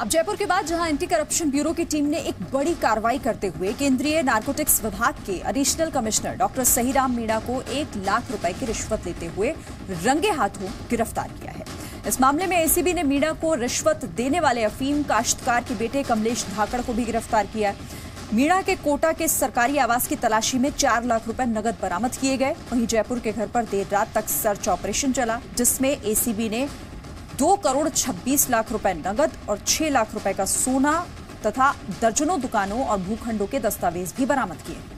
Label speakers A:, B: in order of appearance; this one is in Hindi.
A: अब जयपुर के बाद, जहाँ एंटी करप्शन ब्यूरो की टीम ने एक बड़ी कार्रवाई करते हुए केंद्रीय नारकोटिक्स विभाग के additional commissioner doctor Sahiram Meena को एक लाख रुपए की रिश्वत लेते हुए रंगे हाथों गिरफ़्तार किया है। इस मामले में एसीबी ने मीणा को रिश्वत देने वाले अफीम काश्तकार के बेटे कमलेश धाकड़ को भी गिरफ़्तार किया मीणा के कोटा के सरकारी आवास की तलाशी में चार लाख रुपए नगद बरामद किए गए। वहीं जयपुर के घर पर देर रात तक सर्च ऑपरेशन चला, जिसमें एसीबी ने दो करोड़ छब्बीस लाख रुपए नगद और छह लाख रुपए का सोना तथा दर्जनों दुकानों और भूखंडों के दस्तावेज़ भी बरामद किए।